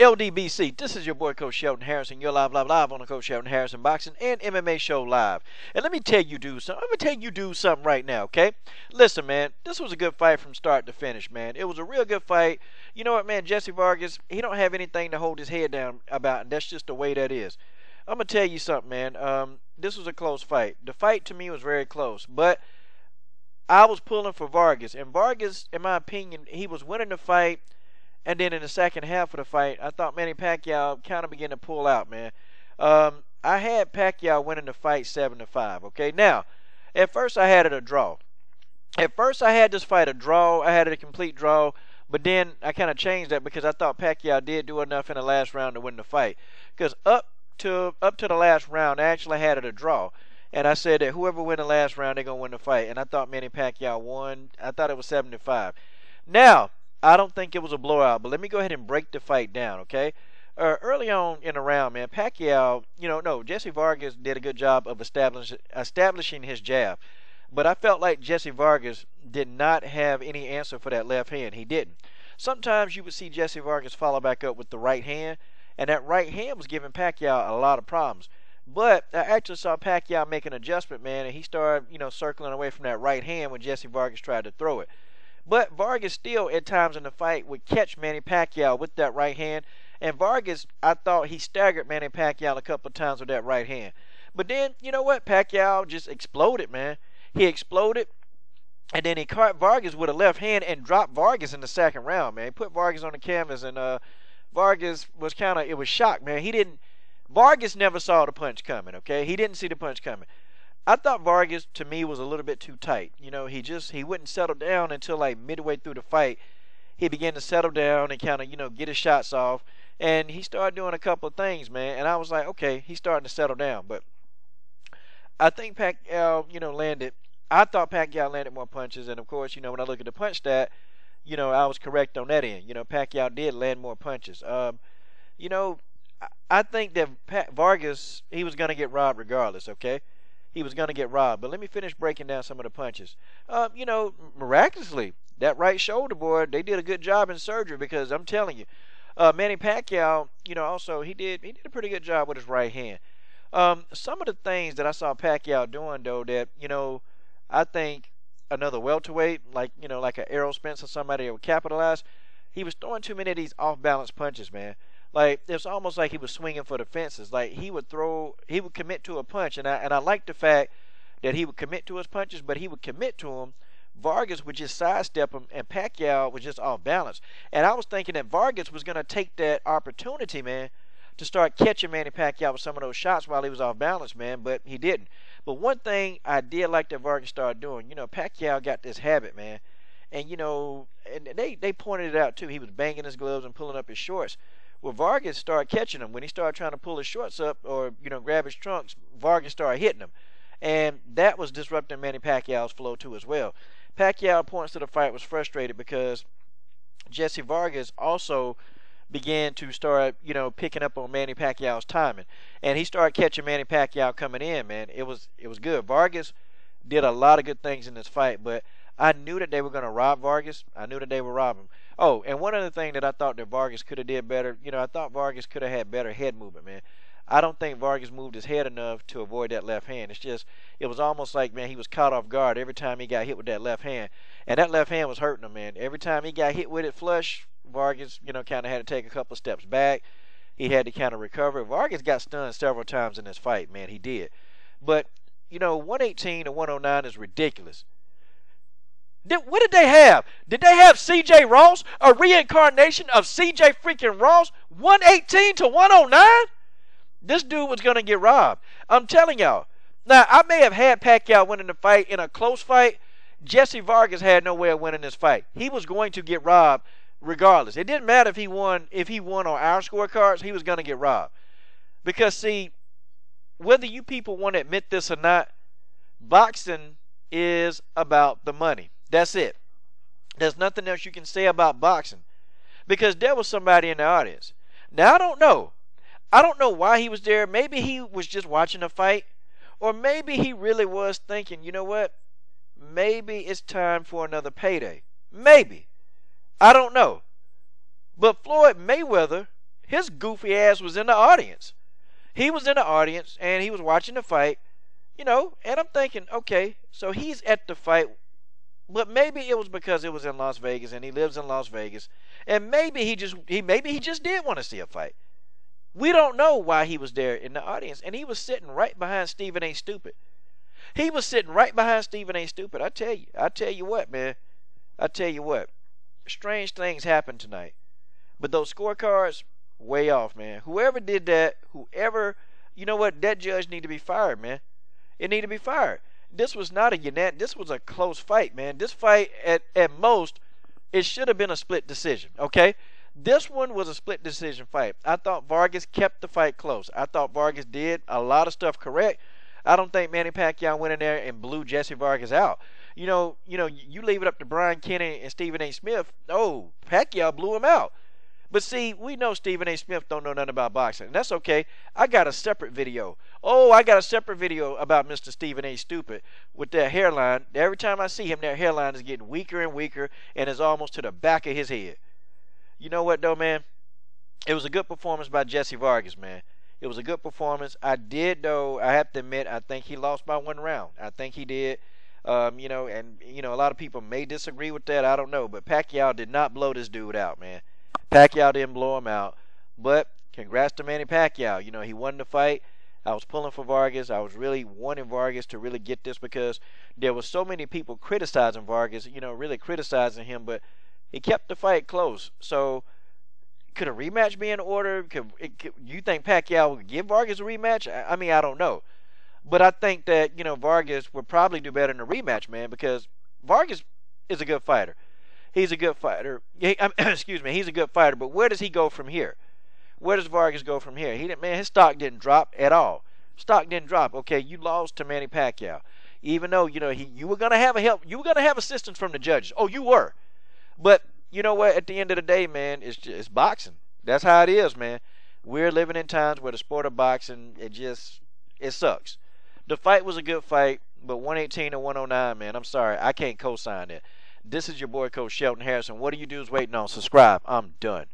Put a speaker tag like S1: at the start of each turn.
S1: LDBC, this is your boy Coach Shelton Harrison. You're live, live, live on the Coach Shelton Harrison Boxing and MMA Show Live. And let me tell you, do something. Let me tell you, do something right now, okay? Listen, man, this was a good fight from start to finish, man. It was a real good fight. You know what, man? Jesse Vargas, he don't have anything to hold his head down about, and that's just the way that is. I'm gonna tell you something, man. Um, this was a close fight. The fight to me was very close, but I was pulling for Vargas, and Vargas, in my opinion, he was winning the fight and then in the second half of the fight, I thought Manny Pacquiao kind of began to pull out, man. Um, I had Pacquiao winning the fight seven to five. Okay, now at first I had it a draw. At first I had this fight a draw. I had it a complete draw. But then I kind of changed that because I thought Pacquiao did do enough in the last round to win the fight. Because up to up to the last round, I actually had it a draw. And I said that whoever win the last round, they're gonna win the fight. And I thought Manny Pacquiao won. I thought it was seven to five. Now I don't think it was a blowout, but let me go ahead and break the fight down, okay? Uh, early on in the round, man, Pacquiao, you know, no, Jesse Vargas did a good job of establish, establishing his jab. But I felt like Jesse Vargas did not have any answer for that left hand. He didn't. Sometimes you would see Jesse Vargas follow back up with the right hand, and that right hand was giving Pacquiao a lot of problems. But I actually saw Pacquiao make an adjustment, man, and he started, you know, circling away from that right hand when Jesse Vargas tried to throw it. But Vargas still, at times in the fight, would catch Manny Pacquiao with that right hand. And Vargas, I thought he staggered Manny Pacquiao a couple of times with that right hand. But then, you know what? Pacquiao just exploded, man. He exploded. And then he caught Vargas with a left hand and dropped Vargas in the second round, man. He put Vargas on the canvas, and uh, Vargas was kind of, it was shocked, man. He didn't, Vargas never saw the punch coming, okay? He didn't see the punch coming. I thought Vargas to me was a little bit too tight. You know, he just he wouldn't settle down until like midway through the fight. He began to settle down and kind of you know get his shots off, and he started doing a couple of things, man. And I was like, okay, he's starting to settle down. But I think Pacquiao, you know, landed. I thought Pacquiao landed more punches, and of course, you know, when I look at the punch stat, you know, I was correct on that end. You know, Pacquiao did land more punches. Um, you know, I think that Pat Vargas he was going to get robbed regardless. Okay he was going to get robbed. But let me finish breaking down some of the punches. Uh, you know, miraculously, that right shoulder, boy, they did a good job in surgery because I'm telling you, uh, Manny Pacquiao, you know, also he did he did a pretty good job with his right hand. Um, some of the things that I saw Pacquiao doing though, that you know, I think another welterweight like you know like an Errol Spence or somebody would capitalize. He was throwing too many of these off balance punches, man like it's almost like he was swinging for the fences. Like he would throw, he would commit to a punch, and I and I like the fact that he would commit to his punches, but he would commit to them. Vargas would just sidestep him, and Pacquiao was just off balance. And I was thinking that Vargas was going to take that opportunity, man, to start catching Manny Pacquiao with some of those shots while he was off balance, man, but he didn't. But one thing I did like that Vargas started doing, you know, Pacquiao got this habit, man. And, you know, and they, they pointed it out, too. He was banging his gloves and pulling up his shorts. Well, Vargas started catching him when he started trying to pull his shorts up or you know grab his trunks. Vargas started hitting him, and that was disrupting Manny Pacquiao's flow too as well. Pacquiao points to the fight was frustrated because Jesse Vargas also began to start, you know, picking up on Manny Pacquiao's timing, and he started catching Manny Pacquiao coming in. Man, it was it was good. Vargas did a lot of good things in this fight, but I knew that they were going to rob Vargas. I knew that they would rob him. Oh, and one other thing that I thought that Vargas could have did better, you know, I thought Vargas could have had better head movement, man. I don't think Vargas moved his head enough to avoid that left hand. It's just, it was almost like, man, he was caught off guard every time he got hit with that left hand. And that left hand was hurting him, man. Every time he got hit with it flush, Vargas, you know, kind of had to take a couple steps back. He had to kind of recover. Vargas got stunned several times in this fight, man. He did. But, you know, 118 to 109 is ridiculous. Did, what did they have? Did they have CJ Ross? A reincarnation of CJ freaking Ross? 118 to 109? This dude was going to get robbed. I'm telling y'all. Now, I may have had Pacquiao winning the fight in a close fight. Jesse Vargas had no way of winning this fight. He was going to get robbed regardless. It didn't matter if he won if he won on our scorecards, he was going to get robbed. Because see, whether you people want to admit this or not, boxing is about the money. That's it. There's nothing else you can say about boxing. Because there was somebody in the audience. Now, I don't know. I don't know why he was there. Maybe he was just watching a fight. Or maybe he really was thinking, you know what? Maybe it's time for another payday. Maybe. I don't know. But Floyd Mayweather his goofy ass was in the audience. He was in the audience and he was watching the fight, you know, and I'm thinking, okay, so he's at the fight, but maybe it was because it was in Las Vegas and he lives in Las Vegas, and maybe he just he maybe he just did want to see a fight. We don't know why he was there in the audience, and he was sitting right behind Stephen A. Stupid. He was sitting right behind Stephen A. Stupid. I tell you, I tell you what, man. I tell you what. Strange things happened tonight. But those scorecards, way off, man. Whoever did that, whoever, you know what, that judge need to be fired, man. It need to be fired. This was not a unit. This was a close fight, man. This fight, at at most, it should have been a split decision. Okay, this one was a split decision fight. I thought Vargas kept the fight close. I thought Vargas did a lot of stuff correct. I don't think Manny Pacquiao went in there and blew Jesse Vargas out. You know, you know, you leave it up to Brian Kenny and Stephen A. Smith. Oh, Pacquiao blew him out. But see, we know Stephen A. Smith don't know nothing about boxing. And that's okay. I got a separate video. Oh, I got a separate video about Mr. Stephen A. Stupid with that hairline. Every time I see him, that hairline is getting weaker and weaker and is almost to the back of his head. You know what, though, man? It was a good performance by Jesse Vargas, man. It was a good performance. I did, though, I have to admit, I think he lost by one round. I think he did. Um, you know, and, you know, a lot of people may disagree with that. I don't know. But Pacquiao did not blow this dude out, man. Pacquiao didn't blow him out. But congrats to Manny Pacquiao. You know, he won the fight. I was pulling for Vargas. I was really wanting Vargas to really get this because there was so many people criticizing Vargas, you know, really criticizing him, but he kept the fight close. So could a rematch be in order? Could, it, could you think Pacquiao would give Vargas a rematch? I, I mean, I don't know. But I think that, you know, Vargas would probably do better in a rematch, man, because Vargas is a good fighter. He's a good fighter. He, excuse me, he's a good fighter. But where does he go from here? Where does Vargas go from here? He didn't, man. His stock didn't drop at all. Stock didn't drop. Okay, you lost to Manny Pacquiao, even though you know he, you were gonna have a help. You were gonna have assistance from the judges. Oh, you were. But you know what? At the end of the day, man, it's just, it's boxing. That's how it is, man. We're living in times where the sport of boxing it just it sucks. The fight was a good fight, but 118 to 109, man. I'm sorry, I can't co-sign it. This is your boy, Coach Shelton Harrison. What do you do is waiting on? Subscribe. I'm done.